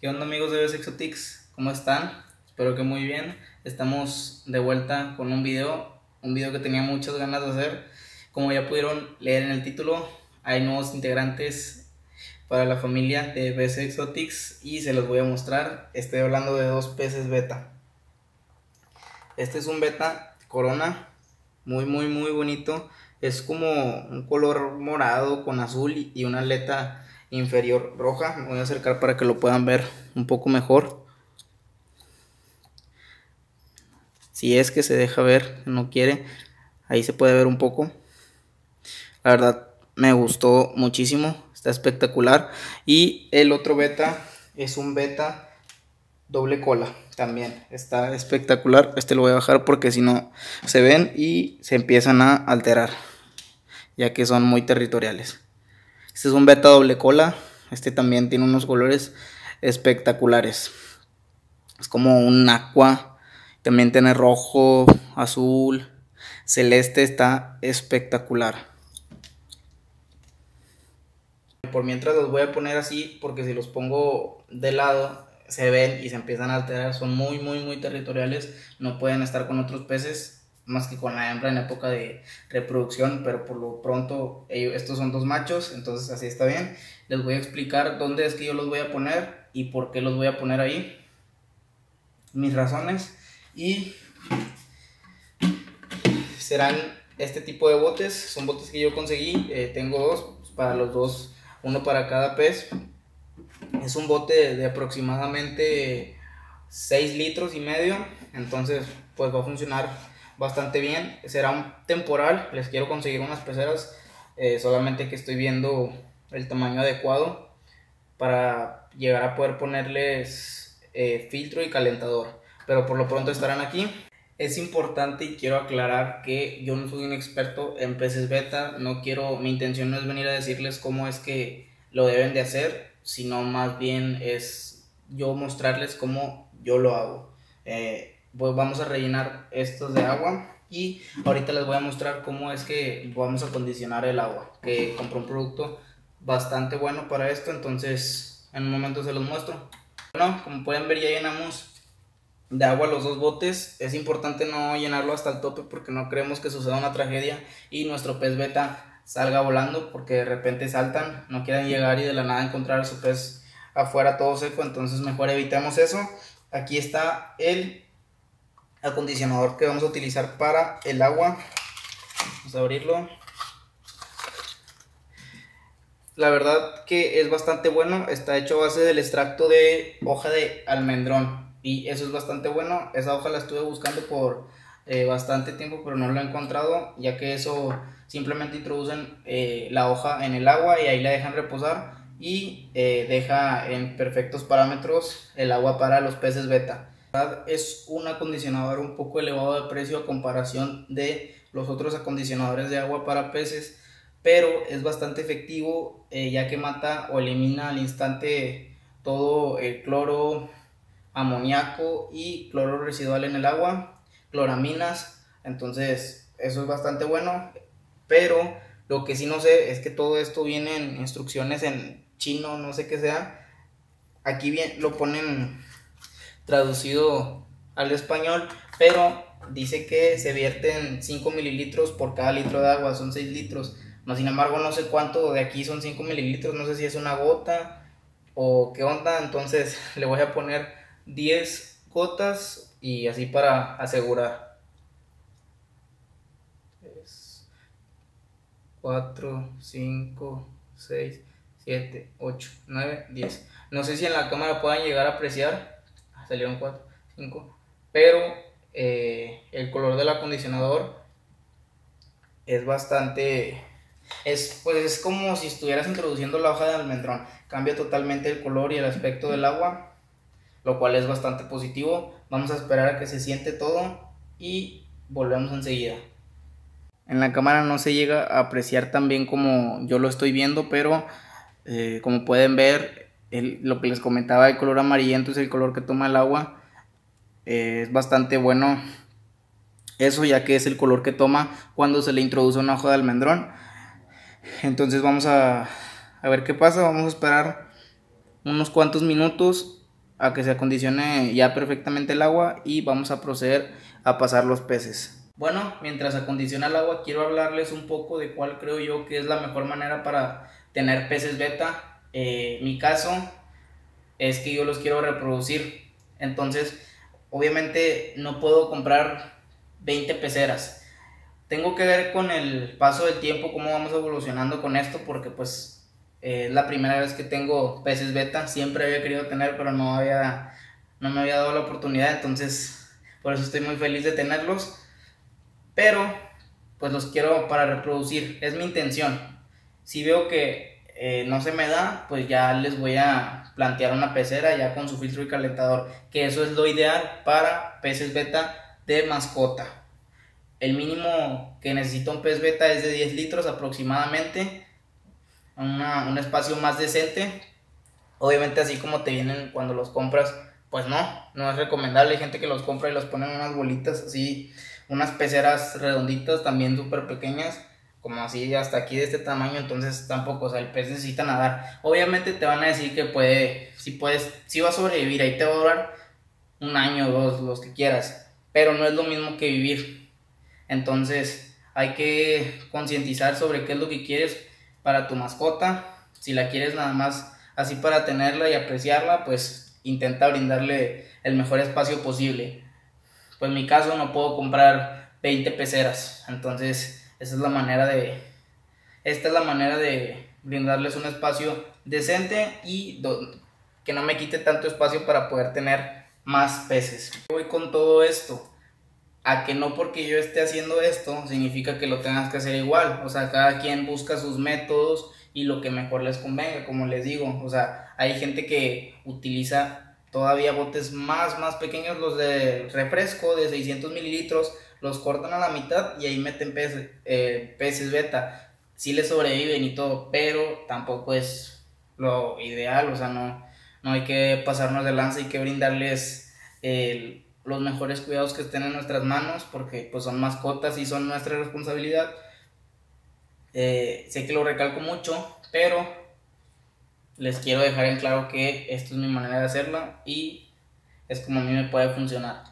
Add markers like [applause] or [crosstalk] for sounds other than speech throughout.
¿Qué onda amigos de Exotics? ¿Cómo están? Espero que muy bien. Estamos de vuelta con un video, un video que tenía muchas ganas de hacer. Como ya pudieron leer en el título, hay nuevos integrantes para la familia de BS Exotics y se los voy a mostrar. Estoy hablando de dos peces beta. Este es un beta corona, muy muy muy bonito. Es como un color morado con azul y una aleta inferior roja. Me voy a acercar para que lo puedan ver un poco mejor. Si es que se deja ver, no quiere, ahí se puede ver un poco. La verdad me gustó muchísimo, está espectacular. Y el otro beta es un beta doble cola también está espectacular este lo voy a bajar porque si no se ven y se empiezan a alterar ya que son muy territoriales este es un beta doble cola. Este también tiene unos colores espectaculares. Es como un aqua. También tiene rojo, azul, celeste. Está espectacular. Por mientras los voy a poner así porque si los pongo de lado se ven y se empiezan a alterar. Son muy, muy, muy territoriales. No pueden estar con otros peces más que con la hembra en época de reproducción, pero por lo pronto estos son dos machos, entonces así está bien. Les voy a explicar dónde es que yo los voy a poner y por qué los voy a poner ahí, mis razones y serán este tipo de botes, son botes que yo conseguí, eh, tengo dos para los dos, uno para cada pez. Es un bote de aproximadamente 6 litros y medio, entonces pues va a funcionar bastante bien. Será un temporal, les quiero conseguir unas peceras, eh, solamente que estoy viendo el tamaño adecuado para llegar a poder ponerles eh, filtro y calentador. Pero por lo pronto estarán aquí. Es importante y quiero aclarar que yo no soy un experto en peces beta, no quiero, mi intención no es venir a decirles cómo es que lo deben de hacer, sino más bien es yo mostrarles cómo yo lo hago. Eh, pues vamos a rellenar estos de agua y ahorita les voy a mostrar cómo es que vamos a condicionar el agua que compré un producto bastante bueno para esto entonces en un momento se los muestro. Bueno como pueden ver ya llenamos de agua los dos botes. Es importante no llenarlo hasta el tope porque no queremos que suceda una tragedia y nuestro pez beta salga volando porque de repente saltan no quieren llegar y de la nada encontrar su pez afuera todo seco entonces mejor evitemos eso. Aquí está el acondicionador que vamos a utilizar para el agua. Vamos a abrirlo. La verdad que es bastante bueno. Está hecho a base del extracto de hoja de almendrón. Y eso es bastante bueno. Esa hoja la estuve buscando por eh, bastante tiempo, pero no la he encontrado. Ya que eso simplemente introducen eh, la hoja en el agua y ahí la dejan reposar. Y eh, deja en perfectos parámetros el agua para los peces beta es un acondicionador un poco elevado de precio a comparación de los otros acondicionadores de agua para peces, pero es bastante efectivo eh, ya que mata o elimina al instante todo el cloro, amoníaco y cloro residual en el agua, cloraminas, entonces eso es bastante bueno, pero lo que sí no sé es que todo esto viene en instrucciones en chino, no sé qué sea, aquí bien lo ponen traducido al español, pero dice que se vierten 5 mililitros por cada litro de agua, son 6 litros. No, sin embargo, no sé cuánto de aquí son 5 mililitros, no sé si es una gota o qué onda, entonces [laughs] le voy a poner 10 gotas y así para asegurar. 3, 4, 5, 6, 7, 8, 9, 10. No sé si en la cámara puedan llegar a apreciar salieron 4, 5, pero eh, el color del acondicionador es bastante, es, pues es como si estuvieras introduciendo la hoja de almendrón, cambia totalmente el color y el aspecto del agua, lo cual es bastante positivo, vamos a esperar a que se siente todo y volvemos enseguida. En la cámara no se llega a apreciar tan bien como yo lo estoy viendo, pero eh, como pueden ver lo que les comentaba, el color amarillento es el color que toma el agua. Eh, es bastante bueno eso, ya que es el color que toma cuando se le introduce una hoja de almendrón. Entonces vamos a, a ver qué pasa. Vamos a esperar unos cuantos minutos a que se acondicione ya perfectamente el agua y vamos a proceder a pasar los peces. Bueno, mientras acondiciona el agua quiero hablarles un poco de cuál creo yo que es la mejor manera para tener peces beta. Eh, mi caso es que yo los quiero reproducir. Entonces, obviamente no puedo comprar 20 peceras. Tengo que ver con el paso del tiempo cómo vamos evolucionando con esto porque pues eh, es la primera vez que tengo peces beta. Siempre había querido tener, pero no, había, no me había dado la oportunidad. Entonces, por eso estoy muy feliz de tenerlos. Pero, pues los quiero para reproducir. Es mi intención. Si veo que eh, no se me da, pues ya les voy a plantear una pecera ya con su filtro y calentador. Que eso es lo ideal para peces beta de mascota. El mínimo que necesita un pez beta es de 10 litros aproximadamente un espacio más decente. Obviamente así como te vienen cuando los compras, pues no, no es recomendable. Hay gente que los compra y los pone en unas bolitas así, unas peceras redonditas también súper pequeñas, como así hasta aquí de este tamaño, entonces tampoco, o sea, el pez necesita nadar. Obviamente te van a decir que puede, si puedes, si va a sobrevivir, ahí te va a durar un año dos, los que quieras, pero no es lo mismo que vivir. Entonces hay que concientizar sobre qué es lo que quieres para tu mascota. Si la quieres nada más así para tenerla y apreciarla, pues intenta brindarle el mejor espacio posible. Pues en mi caso no puedo comprar 20 peceras, entonces esa es la manera de esta es la manera de brindarles un espacio decente y que no me quite tanto espacio para poder tener más peces. Voy con todo esto a que no porque yo esté haciendo esto significa que lo tengas que hacer igual. O sea, cada quien busca sus métodos y lo que mejor les convenga, como les digo. O sea, hay gente que utiliza todavía botes más, más pequeños, los de refresco de 600 mililitros, los cortan a la mitad y ahí meten peces, eh, peces beta. Sí les sobreviven y todo, pero tampoco es lo ideal. O sea, no, no hay que pasarnos de lanza, hay que brindarles los mejores cuidados que estén en nuestras manos porque pues son mascotas y son nuestra responsabilidad. Eh, sé que lo recalco mucho, pero les quiero dejar en claro que esto es mi manera de hacerlo y es como a mí me puede funcionar.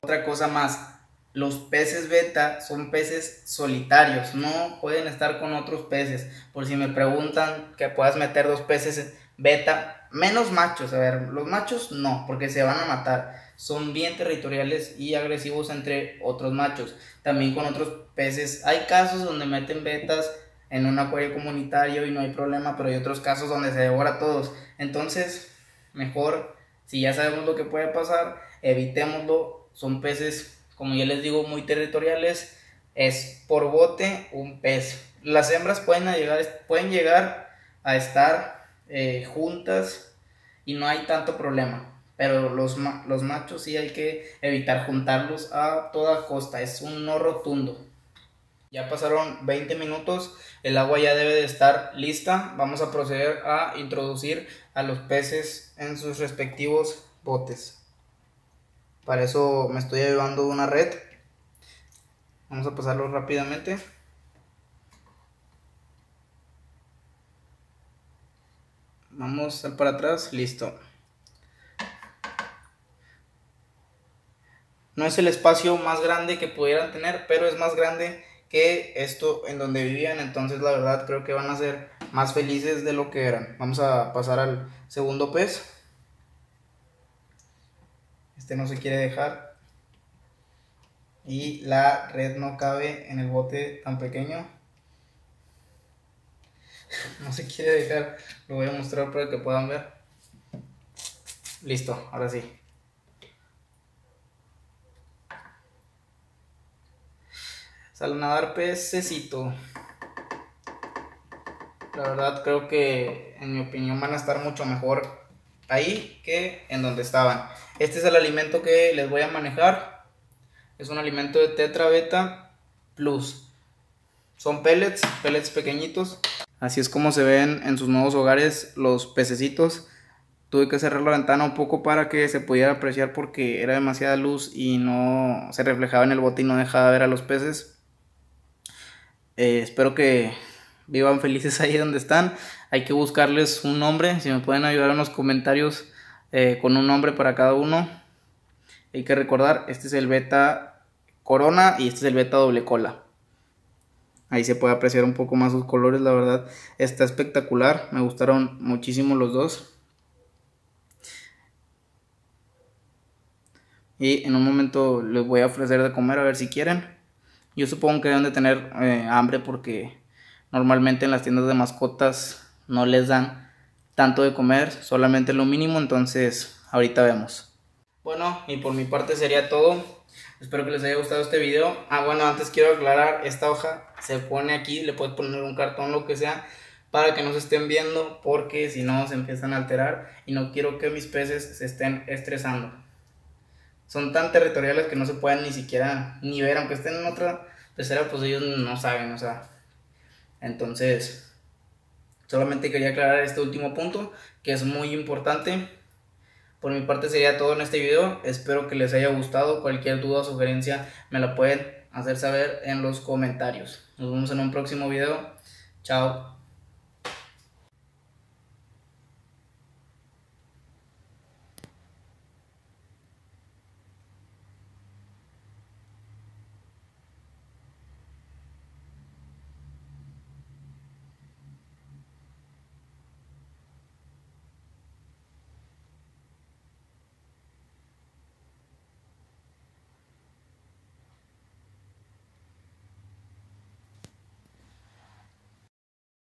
Otra cosa más, los peces beta son peces solitarios, no pueden estar con otros peces. Por si me preguntan que puedas meter dos peces beta, menos machos, a ver, los machos no, porque se van a matar son bien territoriales y agresivos entre otros machos, también con otros peces. Hay casos donde meten betas en un acuario comunitario y no hay problema, pero hay otros casos donde se devora a todos. Entonces, mejor, si ya sabemos lo que puede pasar, evitémoslo. Son peces, como ya les digo, muy territoriales. Es por bote un pez. Las hembras pueden llegar, pueden llegar a estar eh, juntas y no hay tanto problema pero los, los machos sí hay que evitar juntarlos a toda costa, es un no rotundo. Ya pasaron 20 minutos, el agua ya debe de estar lista. Vamos a proceder a introducir a los peces en sus respectivos botes. Para eso me estoy llevando una red. Vamos a pasarlo rápidamente. Vamos para atrás, listo. No es el espacio más grande que pudieran tener, pero es más grande que esto en donde vivían. Entonces la verdad creo que van a ser más felices de lo que eran. Vamos a pasar al segundo pez. Este no se quiere dejar. Y la red no cabe en el bote tan pequeño. No se quiere dejar. Lo voy a mostrar para que puedan ver. Listo, ahora sí. Salen a dar pececito. La verdad creo que en mi opinión van a estar mucho mejor ahí que en donde estaban. Este es el alimento que les voy a manejar. Es un alimento de Tetra Beta Plus. Son pellets, pellets pequeñitos. Así es como se ven en sus nuevos hogares los pececitos. Tuve que cerrar la ventana un poco para que se pudiera apreciar porque era demasiada luz y no se reflejaba en el bote y no dejaba ver a los peces. Eh, espero que vivan felices ahí donde están. Hay que buscarles un nombre. Si me pueden ayudar en los comentarios eh, con un nombre para cada uno. Hay que recordar, este es el beta corona y este es el beta doble cola. Ahí se puede apreciar un poco más sus colores, la verdad está espectacular, me gustaron muchísimo los dos. Y en un momento les voy a ofrecer de comer a ver si quieren. Yo supongo que deben de tener eh, hambre porque normalmente en las tiendas de mascotas no les dan tanto de comer, solamente lo mínimo, entonces ahorita vemos. Bueno, y por mi parte sería todo. Espero que les haya gustado este video. Ah, bueno, antes quiero aclarar, esta hoja se pone aquí, le puedes poner un cartón, lo que sea, para que no se estén viendo, porque si no se empiezan a alterar y no quiero que mis peces se estén estresando. Son tan territoriales que no se pueden ni siquiera ni ver, aunque estén en otra pecera, pues ellos no saben, o sea. Entonces, solamente quería aclarar este último punto, que es muy importante. Por mi parte sería todo en este video. Espero que les haya gustado. Cualquier duda o sugerencia me la pueden hacer saber en los comentarios. Nos vemos en un próximo video. Chao.